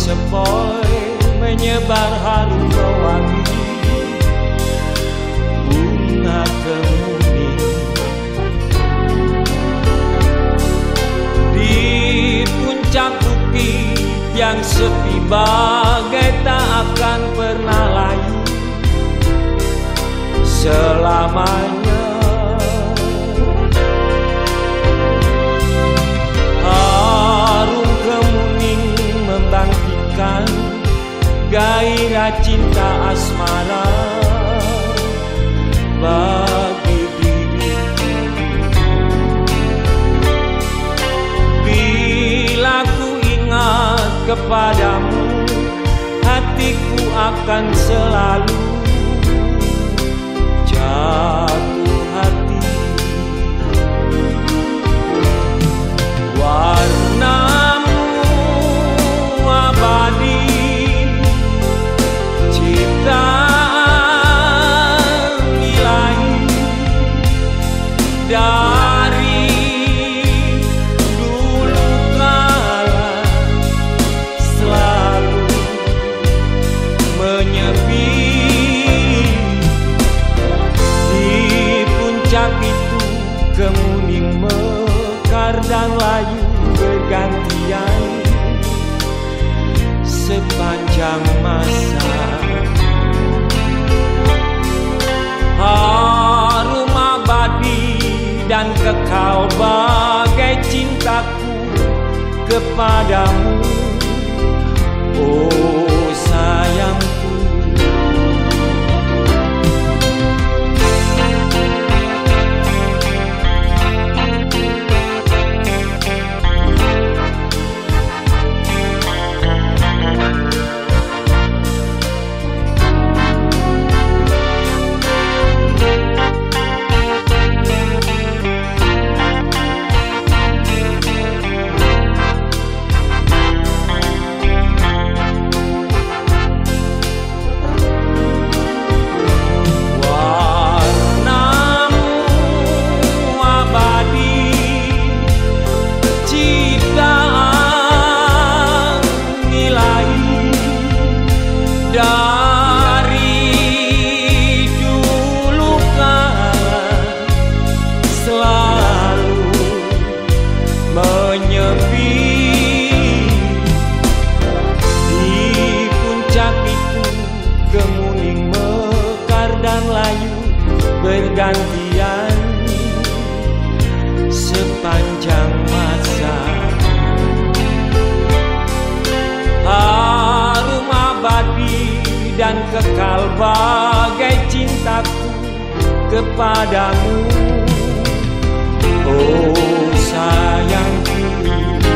sepoi-sepoi menyebar harum wangi. Bunga kemuning. Di puncak bukit yang sepi bagai tak akan pernah layu. Selamanya kepadamu hatiku akan selalu dan layu bergantian sepanjang masa harum abadi dan kekal bagai cintaku kepadamu oh bergantian sepanjang masa. Harum abadi dan kekal bagai cintaku kepadamu. Oh sayangku.